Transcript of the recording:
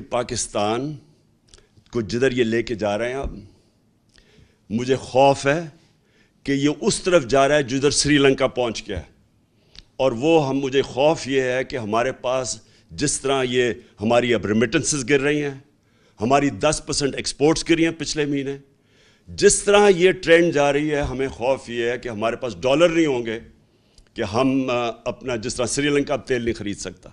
پاکستان کو جدھر یہ لے کے جا رہے ہیں اب، مجھے خوف ہے کہ یہ اس طرف جا رہا ہے جدھر سری لنکا پہنچ گیا ہے۔ اور وہ ہم، مجھے خوف یہ ہے کہ ہمارے پاس جس طرح یہ ہماری اب ریمیٹنسز گر رہی ہیں، ہماری دس پرسنٹ ایکسپورٹس گری ہیں پچھلے مہینے۔ جس طرح یہ ٹرینڈ جا رہی ہے، ہمیں خوف یہ ہے کہ ہمارے پاس ڈالر نہیں ہوں گے کہ ہم اپنا جس طرح سری لنکا تیل نہیں خرید سکتا۔